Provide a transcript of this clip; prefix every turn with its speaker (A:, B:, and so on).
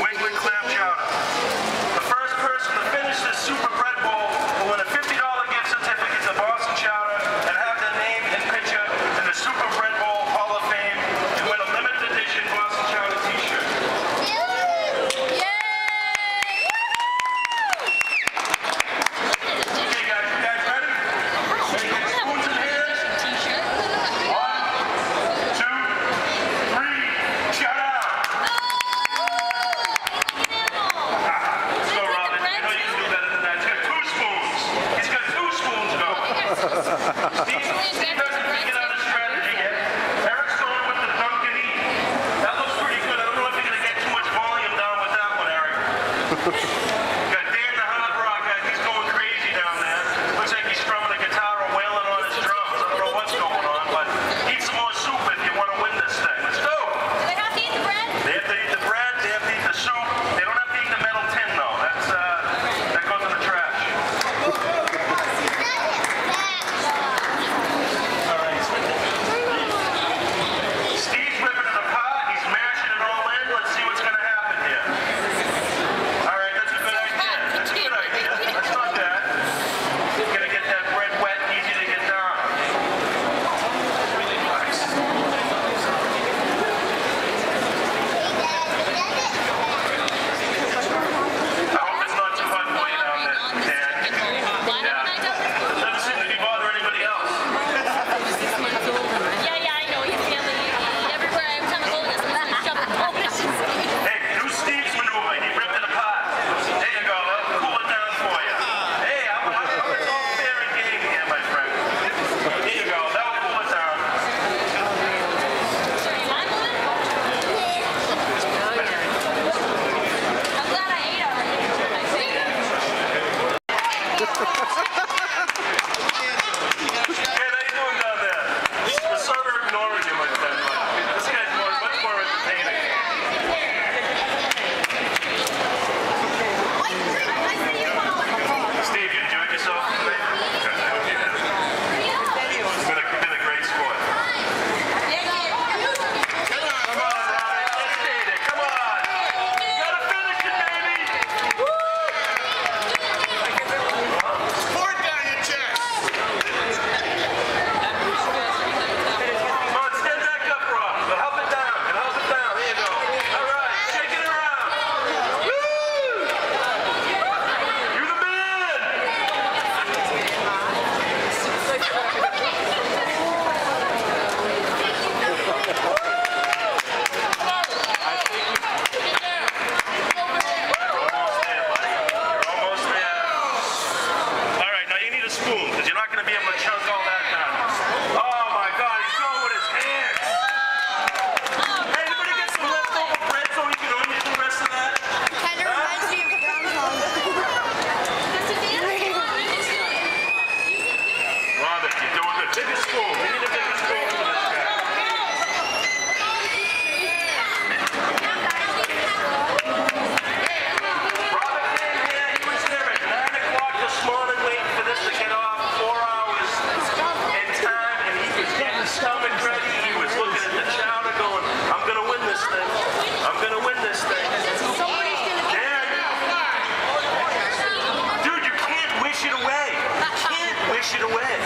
A: Wegman